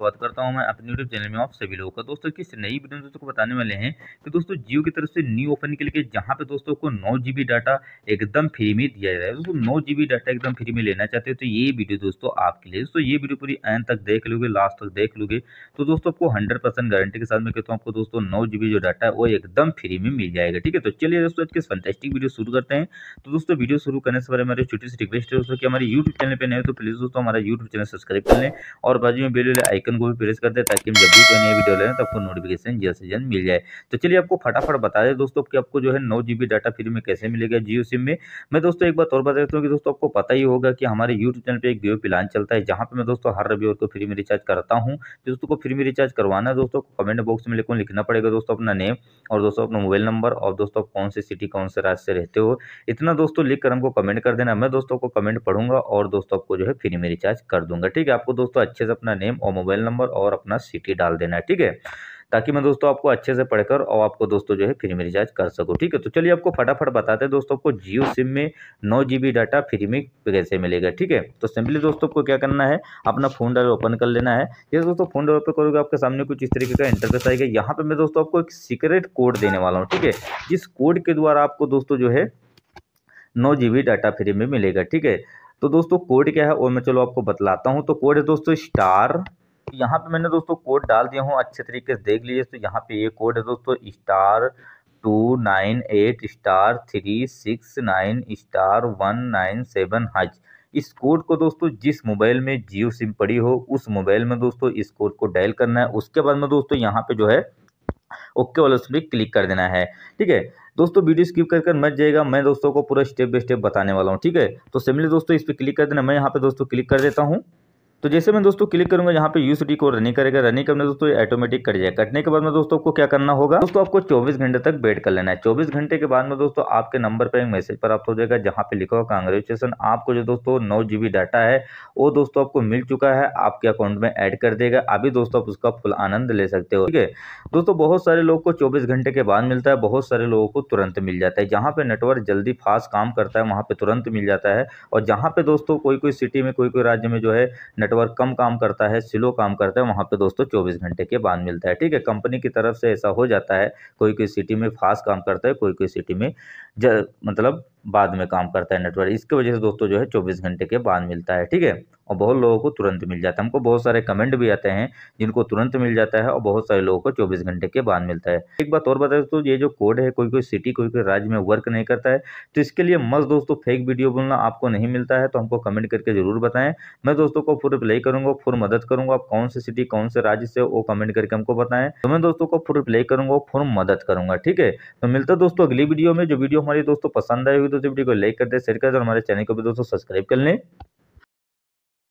बात करता हूँ मैं अपने यूट्यूब चैनल में आप सभी लोगों का। दोस्तों, किस नई वीडियो दोस्तों को बताने वाले हैं कि दोस्तों जियो की तरफ़ से न्यू ओपन के लिए जहाँ पे दोस्तों को नौ जीबी डाटा एकदम फ्री में दिया जा रहा है। दोस्तों, नौ जीबी डाटा एकदम फ्री में लेना चाहते हो तो ये वीडियो दोस्तों आपके लिए। दोस्तों, ये वीडियो पूरी एंड तक देख लोगे लास्ट तक देख लोगे तो दोस्तों, आपको हंड्रेड गारंटी के साथ मैं कहता हूँ, आपको दोस्तों, नौ जो डाटा है वो एकदम फ्री में मिल जाएगा। ठीक है तो चलिए दोस्तों, आज के फंटेस्टिक वीडियो शुरू करते हैं। तो दोस्तों वीडियो शुरू करने से पहले हमारी छोटी सी रिक्वेस्ट है दोस्तों कि हमारे यूट्यूब चैनल पर नहीं तो प्लीज़ दोस्तों, हमारा यूट्यूब चैनल सब्सक्राइब कर लें और बाजू में बेल आइकन को भी प्रेस कर दे ताकि हम जब भी कोई नई वीडियो लें तो आपको नोटिफिकेशन जल्द से जल्द मिल जाए। तो चलिए आपको फटाफट बता दें दोस्तों कि आपको जो है नौ जीबी डाटा फ्री में कैसे मिलेगा जियो सिम में। मैं दोस्तों एक बात और बता देता हूँ कि दोस्तों आपको पता ही होगा कि हमारे यूट्यूब चैनल पर एक जियो प्लान चलता है, जहाँ पर मैं दोस्तों हर रविवार को फ्री में रिचार्ज करता हूँ। दोस्तों को फ्री में रिचार्ज करवाना दोस्तों कमेंट बॉक्स में लिखो, लिखना पड़ेगा दोस्तों अपना नेम और दोस्तों अपना मोबाइल नंबर और दोस्तों कौन सी सिटी कौन से राज्य से रहते हो। इतना दोस्तों लिख कर हमको कमेंट कर देना, मैं दोस्तों को कमेंट पढ़ूँगा और दोस्तों आपको जो है फ्री में रिचार्ज कर दूँगा। ठीक है, आपको दोस्तों अच्छे से अपना नेम और मोबाइल नंबर और अपना सिटी डाल देना है, ठीक है? ताकि मैं दोस्तों आपको अच्छे से पढ़कर और आपको दोस्तों जो है फ्री में रिचार्ज कर सकूँ, ठीक है? तो चलिए आपको फटाफट बताते हैं दोस्तों आपको जियो सिम में नौ जी डाटा फ्री में कैसे मिलेगा, ठीक है? तो सिंपली दोस्तों को क्या करना है, अपना फ़ोन डायल ओपन कर लेना है। ये दोस्तों फ़ोन डायल ओपन करोगे, आपके सामने कुछ इस तरीके का इंटरफेस आएगा। यहाँ पे मैं दोस्तों आपको एक सीक्रेट कोड देने वाला हूँ, ठीक है? जिस कोड के द्वारा आपको दोस्तों जो है नौ डाटा फ्री में मिलेगा, ठीक है? तो दोस्तों कोड क्या है और मैं चलो आपको बतलाता हूँ। तो कोड है दोस्तों स्टार यहाँ पे मैंने दोस्तों कोड डाल दिया हूँ, अच्छे तरीके से देख लीजिए। तो यहाँ पे ये कोड है दोस्तों star two nine eight star three six nine star one nine seven hash इस कोड को दोस्तों, जिस मोबाइल में जियो सिम पड़ी हो, उस मोबाइल में दोस्तों इस कोड को डायल करना है। उसके बाद में दोस्तों यहाँ पे जो है ओके वाला उस पर क्लिक कर देना है। ठीक है? दोस्तों वीडियो स्किप कर कर मत जाएगा मैं दोस्तों को पूरा स्टेप बाय स्टेप बताने वाला हूँ। ठीक है? तो सिमिलर दोस्तों, इस पर क्लिक कर देना। मैं यहाँ पे दोस्तों क्लिक कर देता हूँ। तो जैसे मैं दोस्तों क्लिक करूँगा, यहाँ पे यूसिटी को रनिंग करेगा। रनिंग करने दोस्तों ये ऑटोमेटिक कट जाएगा। कटने के बाद में दोस्तों आपको क्या करना होगा? दोस्तों आपको 24 घंटे तक वेट कर लेना है। 24 घंटे के बाद में दोस्तों आपके नंबर पे एक मैसेज प्राप्त हो जाएगा, जहाँ पे लिखा होगा कांग्रेचुलेसन आपको जो दोस्तों नौ जीबी डाटा है, वो दोस्तों आपको मिल चुका है, आपके अकाउंट में एड कर देगा। अभी दोस्तों आप उसका फुल आनंद ले सकते हो, ठीक है? दोस्तों बहुत सारे लोग को चौबीस घंटे के बाद मिलता है, बहुत सारे लोगों को तुरंत मिल जाता है। जहाँ पे नेटवर्क जल्दी फास्ट काम करता है, वहाँ पे तुरंत मिल जाता है। और जहाँ पे दोस्तों कोई कोई सिटी में कोई कोई राज्य में जो है नेटवर्क कम काम करता है, स्लो काम करता है, वहाँ पे दोस्तों 24 घंटे के बाद मिलता है, ठीक है? कंपनी की तरफ़ से ऐसा हो जाता है, कोई कोई सिटी में फास्ट काम करता है, कोई कोई सिटी में मतलब बाद में काम करता है नेटवर्क इसकी वजह से दोस्तों जो है चौबीस घंटे के बाद मिलता है, ठीक है? और बहुत लोगों को तुरंत मिल जाता है। हमको बहुत सारे कमेंट भी आते हैं, जिनको तुरंत मिल जाता है और बहुत सारे लोगों को चौबीस घंटे के बाद मिलता है। एक बात और बता दोस्तों, ये जो कोड है कोई कोई सिटी कोई कोई राज्य में वर्क नहीं करता है तो इसके लिए मस्त दोस्तों फेक वीडियो बोलना आपको नहीं मिलता है तो हमको कमेंट करके ज़रूर बताएँ। मैं दोस्तों को फुल रिप्लाई करूँगा फुल मदद करूँगा, आप कौन सी सिटी कौन से राज्य से वो कमेंट करके हमको बताएँ। तो मैं दोस्तों को फुल रिप्लाई करूँगा फुल मदद करूँगा, ठीक है? तो मिलता दोस्तों अगली वीडियो में, जो वीडियो हमारी दोस्तों पसंद दोस्तों वीडियो को लाइक कर दे शेयर कर दे और हमारे चैनल को भी दोस्तों सब्सक्राइब कर लें।